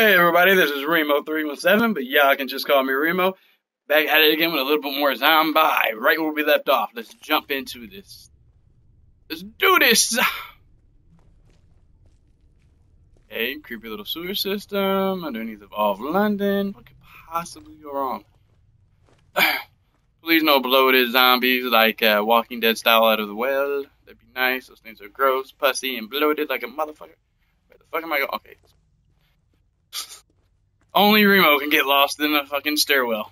Hey everybody, this is Remo317, but y'all can just call me Remo. Back at it again with a little bit more zombie, right where we left off. Let's jump into this. Let's do this! Okay, creepy little sewer system underneath of all of London. What could possibly go wrong? Please no bloated zombies like uh, Walking Dead style out of the well. That'd be nice. Those things are gross, pussy, and bloated like a motherfucker. Where the fuck am I going? Okay. Only Remo can get lost in a fucking stairwell.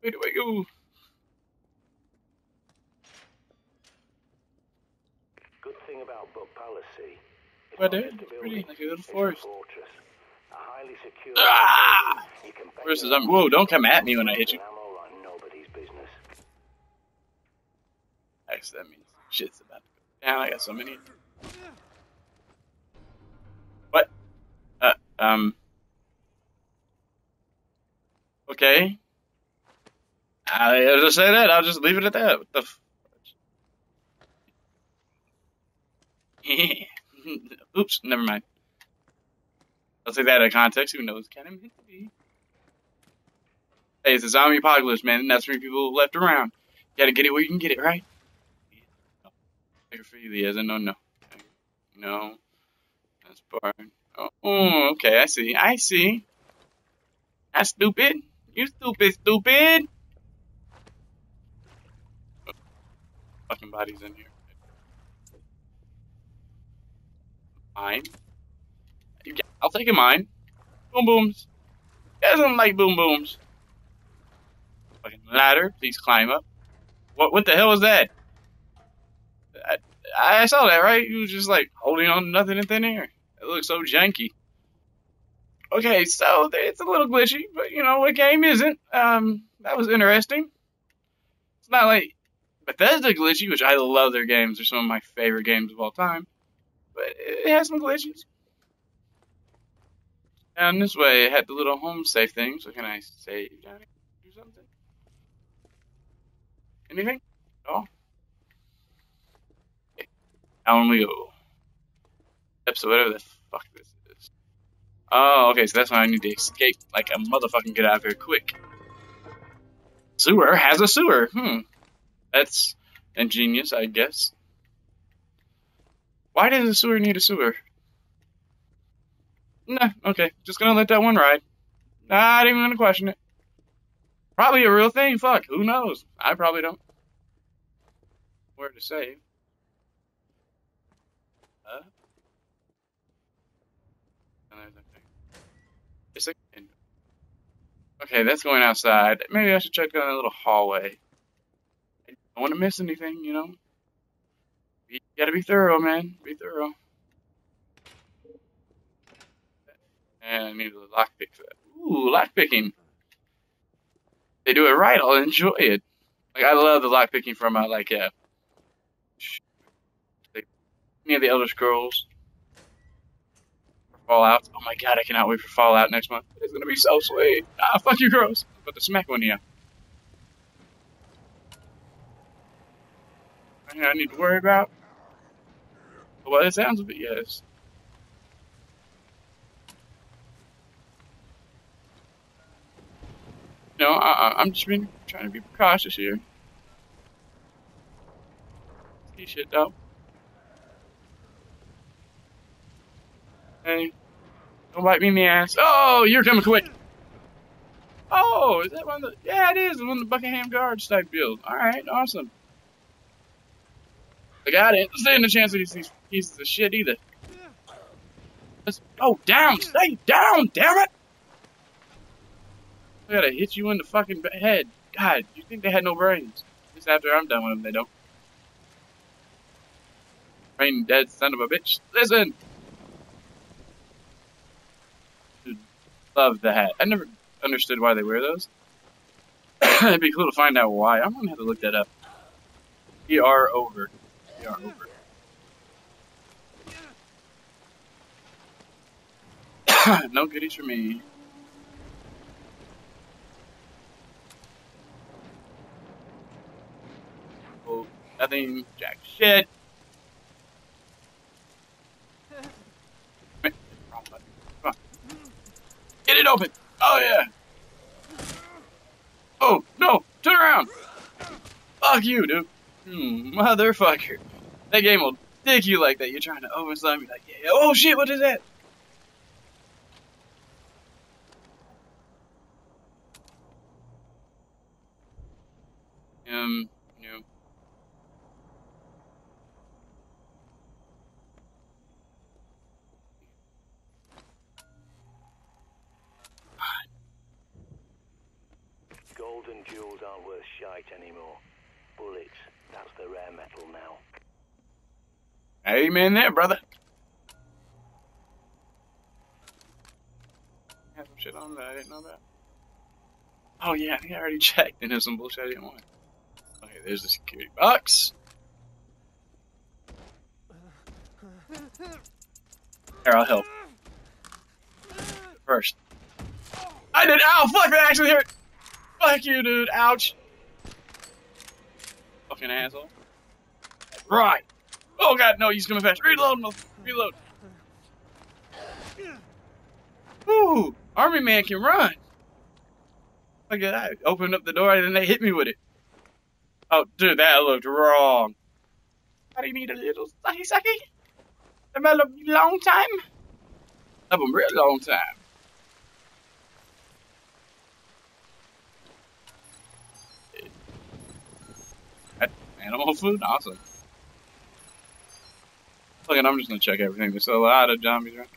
Where do I go? Good thing about Book Palace, What is it? Pretty, like a little forest. fortress. A highly secure Ah! You can bet Versus, I'm. Whoa! Don't come at me when I hit you. ammo like nobody's business. Actually, that means shit's about to go down. I got so many. What? Uh, um. Okay. I'll just say that. I'll just leave it at that. What the Oops, never mind. I'll take that out of context, even though it's kind of meant be. Hey, it's a zombie apocalypse, man, and that's three people left around. You gotta get it where you can get it, right? Necrophilia, no, no. No. That's. Oh, oh, okay, I see. I see. That's stupid. You stupid, stupid. Fucking bodies in here. Mine. Yeah, I'll take a mine. Boom booms. Doesn't like boom booms. Fucking ladder. Please climb up. What? What the hell was that? I, I saw that, right? You was just like holding on to nothing in thin air. It looks so janky. Okay, so it's a little glitchy, but you know what game isn't? Um, that was interesting. It's not like Bethesda glitchy, which I love their games. They're some of my favorite games of all time. But it has some glitches. Down this way, it had the little home safe thing. So can I save down here? Do something? Anything? Oh. Okay. Down we go. Steps whatever the fuck this is. Oh, okay, so that's why I need to escape like a motherfucking get out of here quick. Sewer has a sewer. Hmm. That's ingenious, I guess. Why does a sewer need a sewer? Nah, okay. Just gonna let that one ride. Not even gonna question it. Probably a real thing. Fuck, who knows? I probably don't. Where to save? Uh. And there's a thing. It's a. Okay, that's going outside. Maybe I should check down that little hallway. I don't want to miss anything, you know? You gotta be thorough, man. Be thorough. And I need a lockpick that. Ooh, lockpicking. They do it right, I'll enjoy it. Like I love the lockpicking from uh, like uh, any of the Elder Scrolls, Fallout. Oh my god, I cannot wait for Fallout next month. It's gonna be so sweet. Ah, fuck you, girls. Put the smack one here. I need to worry about? Well, it sounds a bit yes. No, I, I'm just being trying to be cautious here. See shit though. Hey, don't bite me in the ass. Oh, you're coming quick. Oh, is that one of the? Yeah, it is one of the Buckingham Guards type build. All right, awesome. I got it. Stand a chance of these pieces of shit either. Let's go down. Stay down, damn it! I gotta hit you in the fucking head. God, you think they had no brains? Just after I'm done with them, they don't. Brain dead son of a bitch. Listen! Love the hat. I never understood why they wear those. It'd be cool to find out why. I'm gonna have to look that up. Are over. Are over. no goodies for me. Oh, nothing, jack shit. Wrong button. Come on. Open. Oh yeah. Oh no! Turn around. Fuck you, dude. Hmm, motherfucker. That game will dick you like that. You're trying to something. You're like, yeah. Oh shit! What is that? Um, no. Gold and jewels aren't worth shite anymore. Bullets, that's the rare metal now. Amen there, brother. Have some shit on that I didn't know that. Oh yeah, I think I already checked and there's some bullshit I didn't want. Okay, there's the security box. Here, I'll help. First. I did ow fuck that actually hurt! Fuck you dude, ouch! Fucking asshole. Right! Oh god, no, he's coming fast. Reload, reload. Ooh, army man can run. Look at that. Opened up the door and then they hit me with it. Oh, dude, that looked wrong. You need a little sucky sucky? A long time? A real long time. Animal food? Awesome. Look, and I'm just gonna check everything. There's a lot of zombies around.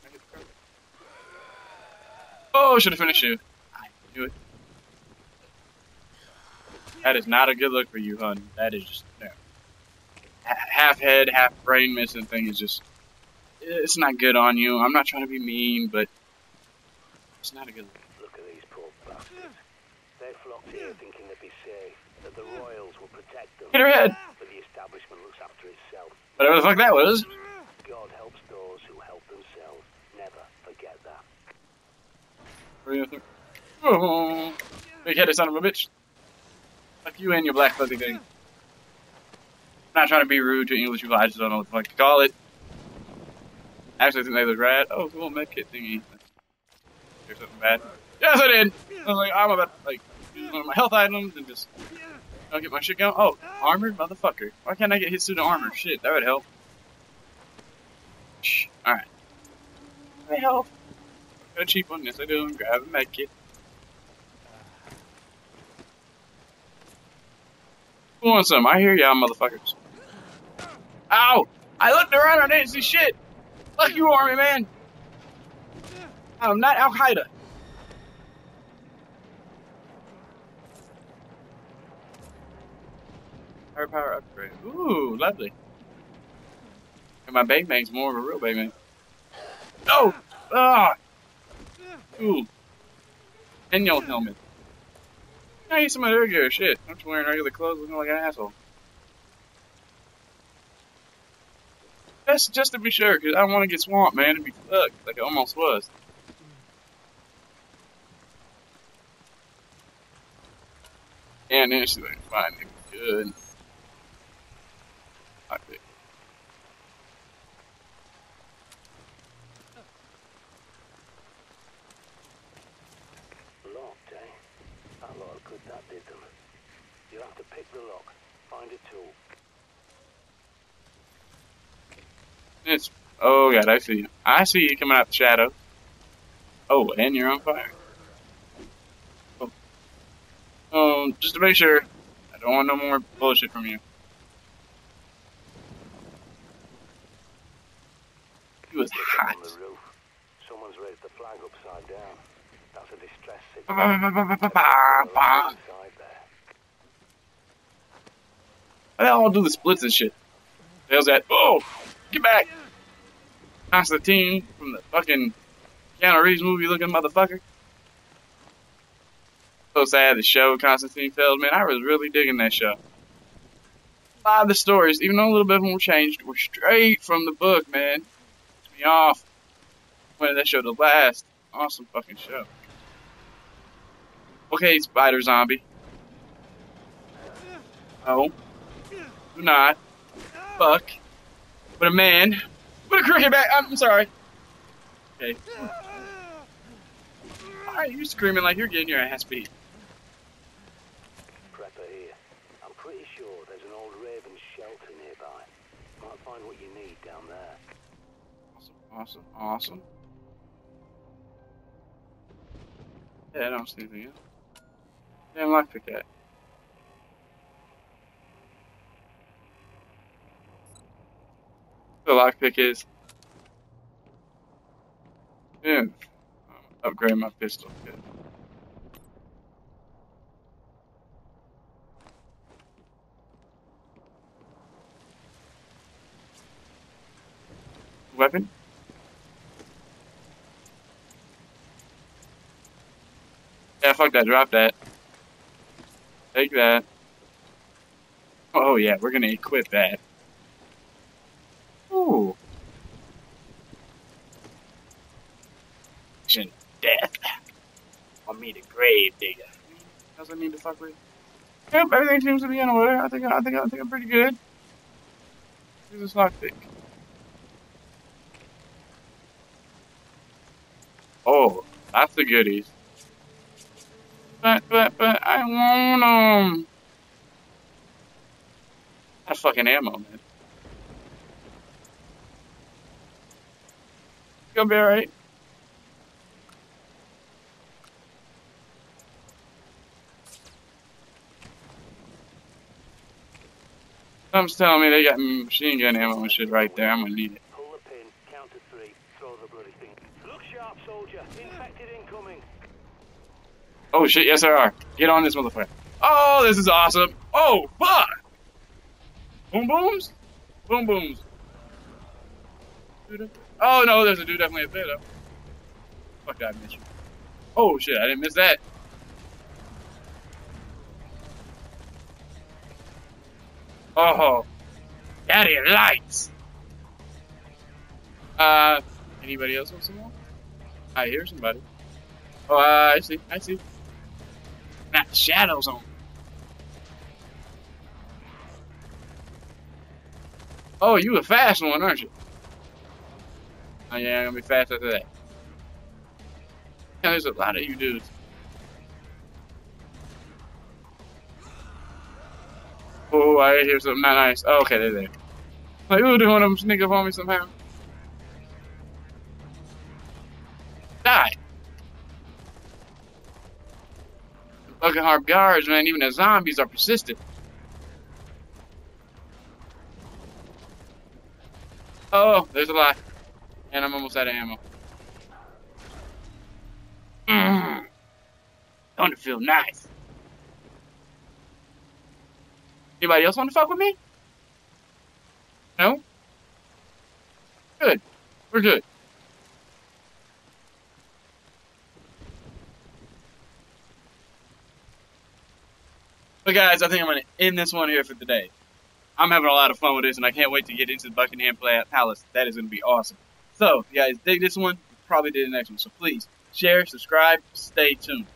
Oh, should have finished you. I knew it. That is not a good look for you, hun. That is just no. Half head, half brain missing thing is just. It's not good on you. I'm not trying to be mean, but it's not a good look. Look at these poor bastards. They flocked here thinking they'd be safe, that the royals will protect them. Hit her head. But the establishment looks after itself. Whatever the fuck that was. God helps those who help themselves. Never forget that. What do you think? Oh, big headed son of a bitch. Fuck you and your black fuzzy thing. I'm not trying to be rude to English people, I just don't know what the fuck to call it. Actually, I think they look rad. Oh, cool medkit thingy. Here's something bad. Yes, I did! I was like, I'm about to, like, use one of my health items and just, know, get my shit going. Oh, armored motherfucker. Why can't I get his suit of armor? Shit, that would help. Alright. That help. Got a cheap one, yes I do. Grab a medkit. Who wants some? I hear y'all motherfuckers. Ow! I looked around, I didn't see shit! Fuck you, army man! I'm not Al Qaeda. Power power upgrade. Ooh, lovely. And my bang bang's more of a real bang bang. No! Ah! Ooh. Daniel helmet. I need some gear. Shit. I'm just wearing regular clothes looking like an asshole. That's just to be sure, because I don't want to get swamped, man, and be fucked like I almost was. And instantly, fine, good. Okay. Locked, eh? That lot of good that did them. You'll have to pick the lock, find a tool. It's oh god, I see you. I see you coming out the shadow. Oh, and you're on fire. Oh. oh, just to make sure, I don't want no more bullshit from you. It was hot. on the roof. Someone's raised the flag upside down. That's a distress signal. they all do the splits and shit? Hell's that? Oh, get back! Constantine from the fucking Keanu Reeves movie looking motherfucker. So sad the show Constantine failed, man. I was really digging that show. A lot of the stories, even though a little bit of them were changed, were straight from the book, man. Pissed me off. Wanted that show to last. Awesome fucking show. Okay, Spider Zombie. Oh. Do not. Fuck. But a man. With a cricket bat. I'm sorry. Okay. Why are you screaming like you're getting your ass beat? Prepper here. I'm pretty sure there's an old Raven shelter nearby. Might find what you need down there. Awesome, awesome, awesome. Yeah, I don't see anything else. Damn lockpick that. The lockpick is. Um, upgrade my pistol. Good. Weapon? Yeah, fuck that. Drop that. Take that. Oh, yeah, we're gonna equip that. Ooh. Action death. I'll meet a grave digger. Else I need to fuck with. Yep, everything seems to be in order. I think I think I think I'm pretty good. This lockpick. Oh, that's the goodies. But but but I want 'em. That's fucking ammo, man. Gonna be alright. Something's telling me they got machine gun ammo and shit right there. I'm gonna need it. Pull the pin, count to three, throw the bloody thing. Look sharp, soldier. Infected incoming. Oh shit, yes there are. Get on this motherfucker. Oh, this is awesome. Oh, fuck! Boom booms? Boom booms. Oh no, there's a dude definitely up there though. Fuck, I missed you. Oh shit, I didn't miss that. Oh, daddy lights. Uh, anybody else want some more? I hear somebody. Oh, uh, I see, I see. Got shadows on. Oh, you a fast one, aren't you? Oh yeah, I'm gonna be fast after that. Yeah, there's a lot of you dudes. Oh, I hear something not nice. Oh, okay, they're there. Like, ooh, they want to sneak up on me somehow. Die! Fucking hard guards, man, even the zombies are persistent. Oh, there's a lot. And I'm almost out of ammo. Mmm. Don't it feel nice? Anybody else want to fuck with me? No? Good. We're good. But guys, I think I'm going to end this one here for today. I'm having a lot of fun with this, and I can't wait to get into the Buckingham Palace. That is going to be awesome. So, guys dig this one, probably did the next one. So please, share, subscribe, stay tuned.